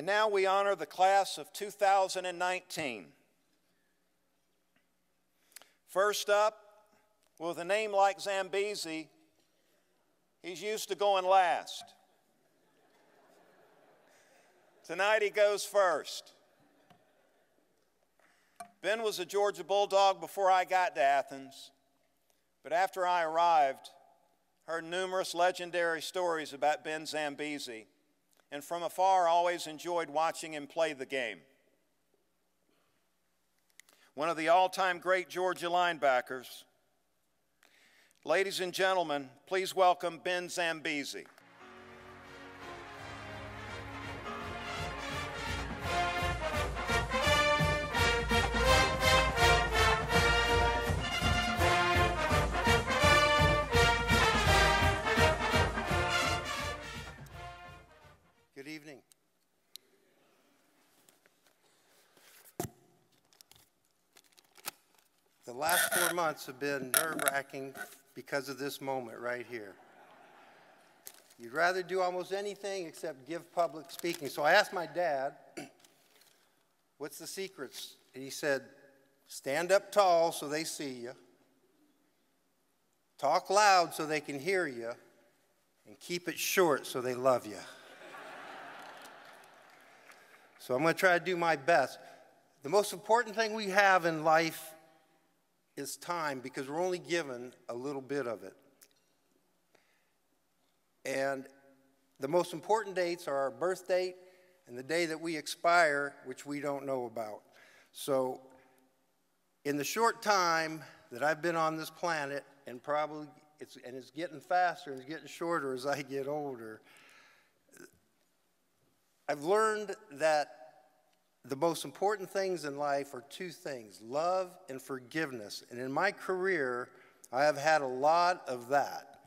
And now we honor the class of 2019. First up, with a name like Zambiasi, he's used to going last. Tonight he goes first. Ben was a Georgia Bulldog before I got to Athens, but after I arrived, heard numerous legendary stories about Ben Zambiasi, and from afar always enjoyed watching him play the game. One of the all time great Georgia linebackers. Ladies and gentlemen, please welcome Ben Zambiasi. Last four months have been nerve-wracking because of this moment right here. You'd rather do almost anything except give public speaking. So I asked my dad, what's the secrets? And he said, stand up tall so they see you, talk loud so they can hear you, and keep it short so they love you. so I'm going to try to do my best. The most important thing we have in life is time because we're only given a little bit of it. And the most important dates are our birth date and the day that we expire, which we don't know about. So, in the short time that I've been on this planet, and probably it's, and it's getting faster and it's getting shorter as I get older, I've learned that the most important things in life are two things love and forgiveness. And in my career, I have had a lot of that.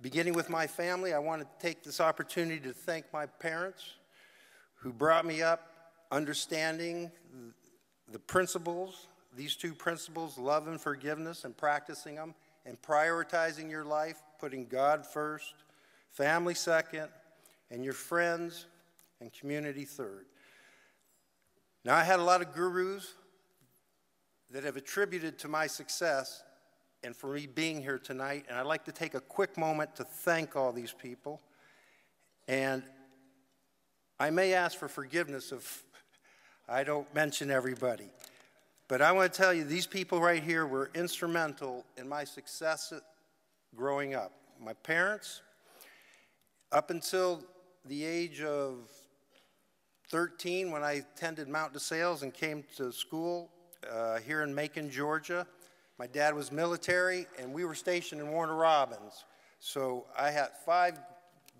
Beginning with my family, I want to take this opportunity to thank my parents who brought me up understanding the principles, these two principles, love and forgiveness, and practicing them, and prioritizing your life, putting God first, family second, and your friends and community third. Now, I had a lot of gurus that have attributed to my success and for me being here tonight, and I'd like to take a quick moment to thank all these people. And I may ask for forgiveness if I don't mention everybody. But I want to tell you, these people right here were instrumental in my success growing up. My parents, up until the age of 13 when I attended Mount DeSales and came to school uh, here in Macon, Georgia. My dad was military, and we were stationed in Warner Robins. So I had five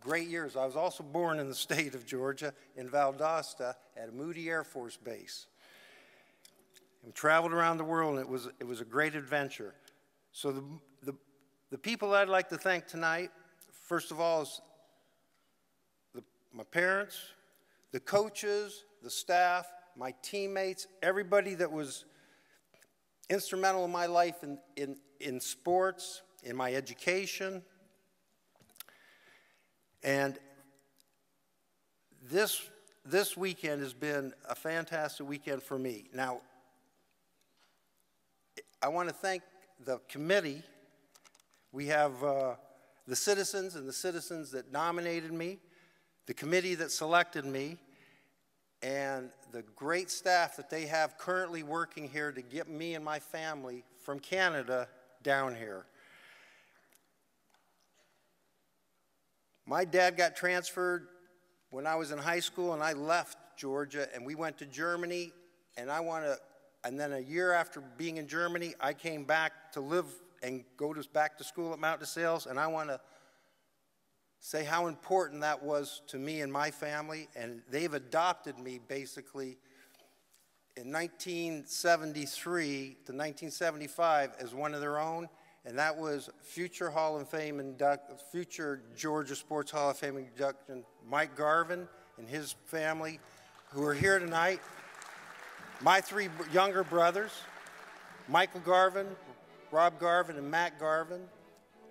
great years. I was also born in the state of Georgia in Valdosta at Moody Air Force Base. And traveled around the world, and it was, it was a great adventure. So the, the, the people I'd like to thank tonight, first of all, is the, my parents, the coaches, the staff, my teammates, everybody that was instrumental in my life in, in, in sports, in my education. And this, this weekend has been a fantastic weekend for me. Now, I want to thank the committee. We have uh, the citizens and the citizens that nominated me the committee that selected me, and the great staff that they have currently working here to get me and my family from Canada down here. My dad got transferred when I was in high school and I left Georgia and we went to Germany and I want to and then a year after being in Germany I came back to live and go to back to school at Mount DeSales and I want to say how important that was to me and my family, and they've adopted me basically in 1973 to 1975 as one of their own, and that was future Hall of Fame induct, future Georgia Sports Hall of Fame induction Mike Garvin and his family, who are here tonight. My three younger brothers, Michael Garvin, Rob Garvin, and Matt Garvin,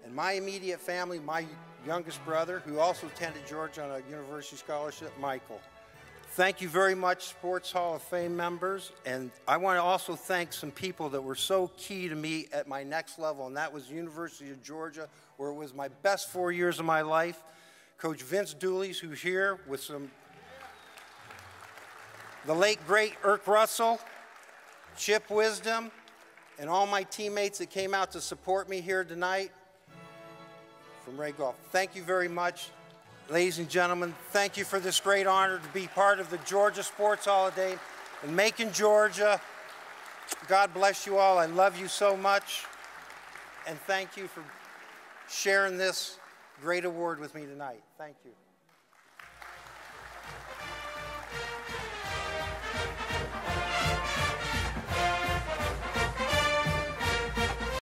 and my immediate family, my youngest brother, who also attended Georgia on a university scholarship, Michael. Thank you very much, Sports Hall of Fame members. And I want to also thank some people that were so key to me at my next level, and that was University of Georgia, where it was my best four years of my life. Coach Vince Dooley's, who's here with some, the late, great Erk Russell, Chip Wisdom, and all my teammates that came out to support me here tonight from Ray Goff. Thank you very much. Ladies and gentlemen, thank you for this great honor to be part of the Georgia Sports Holiday in Macon, Georgia. God bless you all. I love you so much. And thank you for sharing this great award with me tonight. Thank you.